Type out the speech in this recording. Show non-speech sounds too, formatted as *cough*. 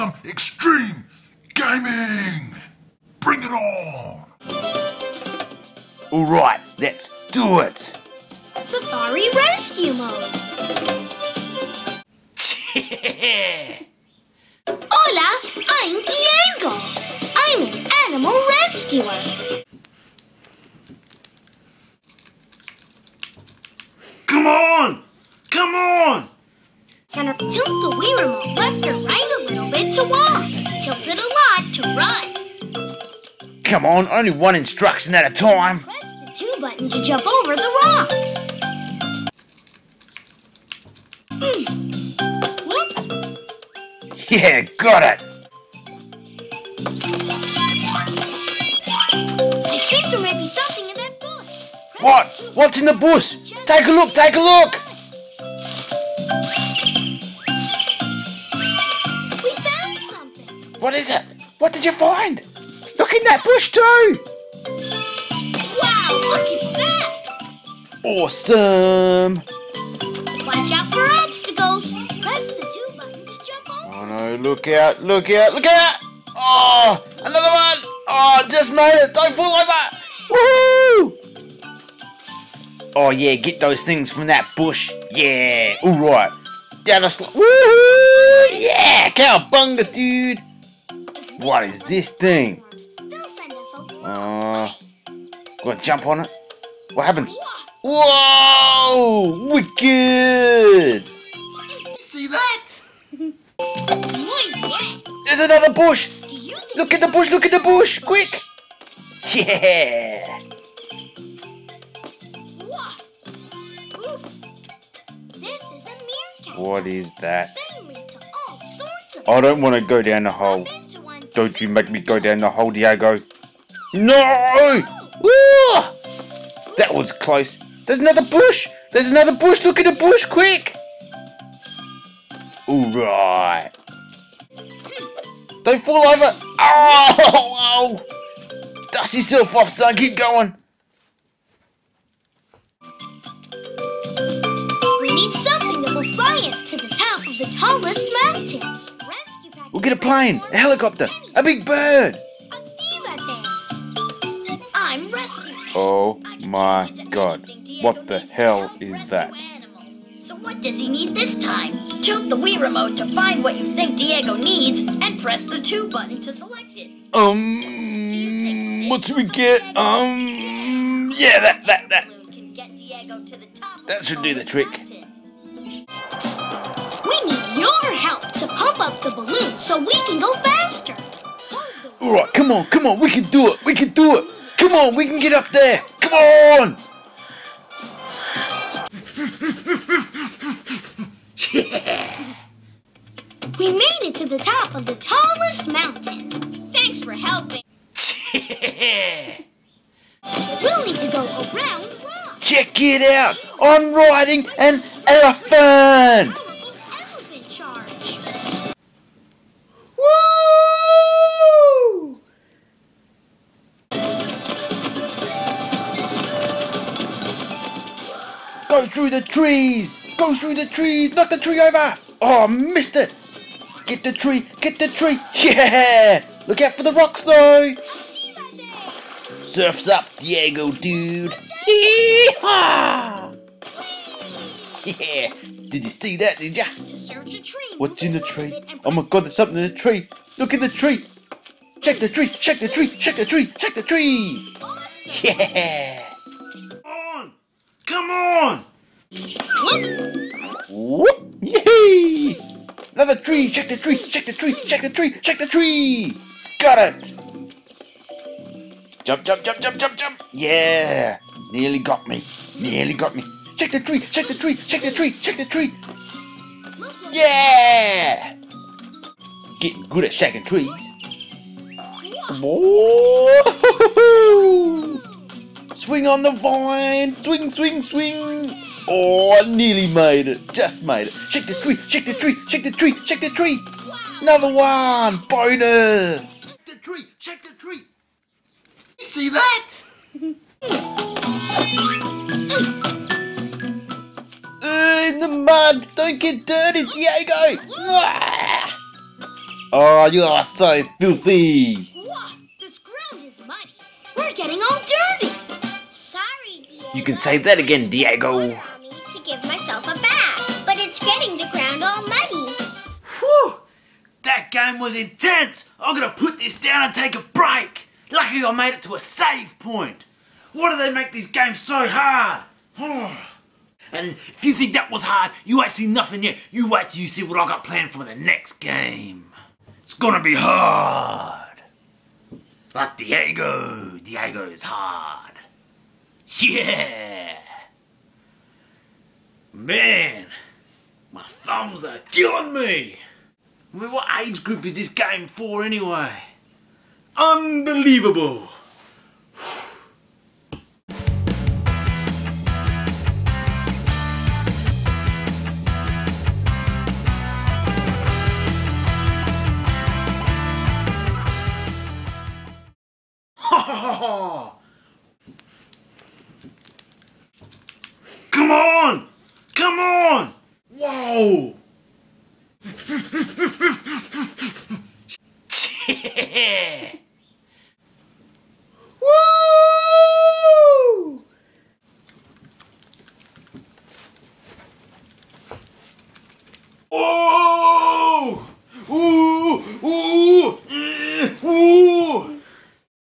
some extreme gaming. Bring it on. Alright, let's do it. Safari Rescue Mode. *laughs* Hola, I'm Diego. I'm an animal rescuer. Come on! Come on! Center, tilt the Wii remote left or right a little bit to walk. Tilt it a lot to run. Come on, only one instruction at a time. Press the 2 button to jump over the rock. Hmm. Whoop. Yeah, got it. I think there might be something in that bush. What? What's in the bush? Take a look, take a look! What is it? What did you find? Look in that bush too! Wow, look at that. Awesome! Watch out for obstacles. Press the 2 button to jump over. Oh no, look out, look out, look out! Oh, another one! Oh, just made it! Don't fall over! Woohoo! Oh yeah, get those things from that bush. Yeah, alright. Down a slide. Woohoo! Yeah, cowbunga, dude! What is this thing? Uh, gonna jump on it? What happens? Whoa! Wicked! See that? There's another bush! Do you think Look at the bush, look at the bush! Quick! Yeah! what? Is a meerkat. What is that? They lead to all sorts of I don't want to go down the hole. Don't you make me go down the hole, Diego. No! Woo! That was close. There's another bush! There's another bush! Look at the bush, quick! Alright. Don't fall over! Oh! oh. Dust yourself off, son. Keep going. We need something that will fly us to the top of the tallest mountain. Rescue package We'll get a plane, a helicopter, a big bird. A diva thing. I'm rescue. Oh my change it to god. What the hell is that? So what does he need this time? Tilt the Wii remote to find what you think Diego needs and press the 2 button to select it. Um, what do we get? Um, yeah, that, that, that. Can get Diego to the top That should do the trick. Up so we can go faster. Alright, come on, come on, we can do it, we can do it. Come on, we can get up there. Come on. We made it to the top of the tallest mountain. Thanks for helping. We'll need to go around rock. Check it out. I'm riding an elephant Go through the trees! Go through the trees! Knock the tree over! Oh, missed it! Get the tree! Get the tree! *laughs* Yeah! Look out for the rocks though! Surfs up, Diego, dude! Yee-haw! *laughs* Yeah! Did you see that, did ya? To search a tree. What's in the tree? Oh my god, there's something in the tree! Look in the tree! Check the tree! Check the tree! Check the tree! Check the tree! *laughs* Yeah! Come on! Come on! Whoop. Whoop! Yay! Another tree! Check the tree! Check the tree! Check the tree! Check the tree! Got it! Jump, jump, jump, jump, jump, jump! Yeah! Nearly got me! Nearly got me! Check the tree! Check the tree! Check the tree! Check the tree! Yeah! Getting good at shagging trees. Whoa! *laughs* Swing on the vine! Swing, swing, swing! Oh, I nearly made it. Just made it. Shake the tree, shake the tree, shake the tree, shake the tree! Another one! Bonus! Check the tree. shake the tree. You see that? Uh, in the mud! Don't get dirty, Diego! Ah! Oh, you are so filthy. What? This ground is muddy. We're getting all dirty. Sorry, Diego. You can say that again, Diego. Was intense. I'm gonna put this down and take a break. Lucky I made it to a save point. Why do they make these games so hard? *sighs* and if you think that was hard, you ain't seen nothing yet. You wait till you see what I got planned for the next game. It's gonna be hard. Like Diego. Diego is hard. Yeah. Man, my thumbs are killing me. What age group is this game for anyway? Unbelievable. *laughs* Come on! Come on! Whoa! Yeah. *laughs* Woo!